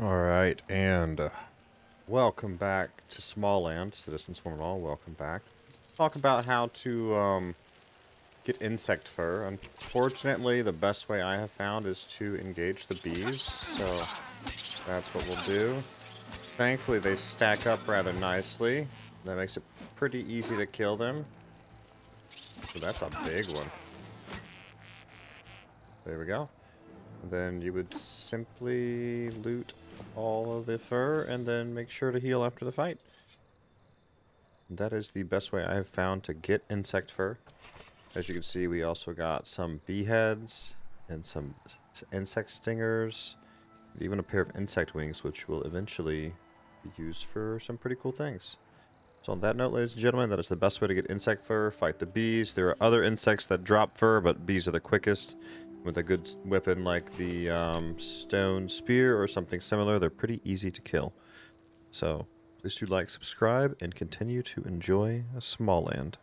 All right, and uh, welcome back to Smalland, Citizens One and All. Welcome back. Talk about how to um, get insect fur. Unfortunately, the best way I have found is to engage the bees, so that's what we'll do. Thankfully, they stack up rather nicely. That makes it pretty easy to kill them. So that's a big one. There we go. Then you would simply loot all of the fur and then make sure to heal after the fight. That is the best way I have found to get insect fur. As you can see, we also got some bee heads and some insect stingers, even a pair of insect wings, which will eventually be used for some pretty cool things. So on that note, ladies and gentlemen, that is the best way to get insect fur, fight the bees. There are other insects that drop fur, but bees are the quickest. With a good weapon like the um, stone spear or something similar, they're pretty easy to kill. So please do like, subscribe, and continue to enjoy Smalland.